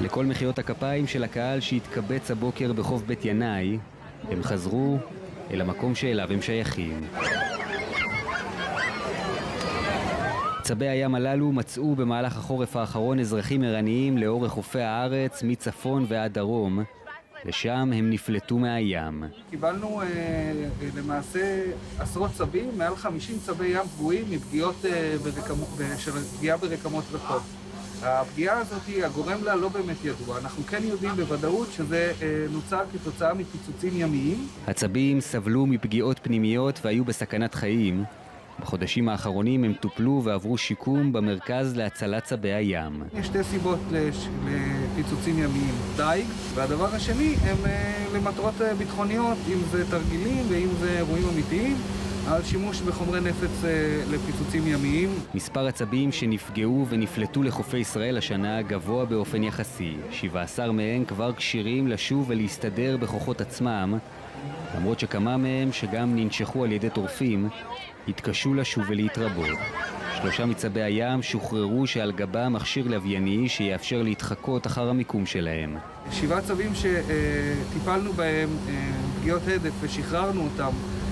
לכל מחיאות הכפיים של הקהל שהתקבץ הבוקר בחוף בית ינאי, הם חזרו אל המקום שאליו הם שייכים. צבי הים הללו מצאו במהלך החורף האחרון אזרחים ערניים לאורך חופי הארץ מצפון ועד דרום. לשם הם נפלטו מהים. קיבלנו אה, למעשה עשרות צבים, מעל 50 צבי ים פגועים מפגיעות אה, ברקמו, של פגיעה ברקמות רחוב. הפגיעה הזאת, הגורם לה לא באמת ידוע. אנחנו כן יודעים בוודאות שזה אה, נוצר כתוצאה מפיצוצים ימיים. הצבים סבלו מפגיעות פנימיות והיו בסכנת חיים. בחודשים האחרונים הם טופלו ועברו שיקום במרכז להצלת צבי הים. יש שתי סיבות לש... לפיצוצים ימיים, דייג, והדבר השני הם אה, למטרות אה, ביטחוניות, אם זה תרגילים ואם זה אירועים אמיתיים. על שימוש בחומרי נפץ אה, לפיצוצים ימיים. מספר הצבים שנפגעו ונפלטו לחופי ישראל השנה גבוה באופן יחסי. 17 מהם כבר כשירים לשוב ולהסתדר בכוחות עצמם, למרות שכמה מהם, שגם ננשכו על ידי טורפים, התקשו לשוב ולהתרבות. שלושה מצבי הים שוחררו שעל גבם מכשיר לווייני שיאפשר להתחקות אחר המיקום שלהם. שבעה צבים שטיפלנו בהם, אה, פגיעות הדף, ושחררנו אותם אה,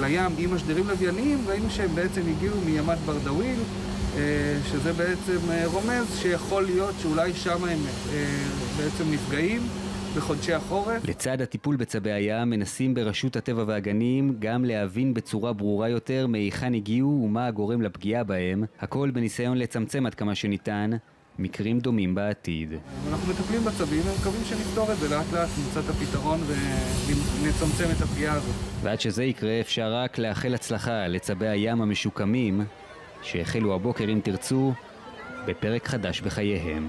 לים עם משדרים לווייניים, ראינו שהם בעצם הגיעו מימת ברדוויל, אה, שזה בעצם רומז שיכול להיות שאולי שם הם בעצם נפגעים. בחודשי החורף. לצד הטיפול בצבי הים מנסים ברשות הטבע והגנים גם להבין בצורה ברורה יותר מהיכן הגיעו ומה הגורם לפגיעה בהם, הכל בניסיון לצמצם עד כמה שניתן מקרים דומים בעתיד. אנחנו מטפלים בצבים ומקווים שנפתור את זה לאט לאט, נמצא את הפתרון ונצמצם את הפגיעה הזאת. ועד שזה יקרה אפשר רק לאחל הצלחה לצבי הים המשוקמים שהחלו הבוקר אם תרצו בפרק חדש בחייהם.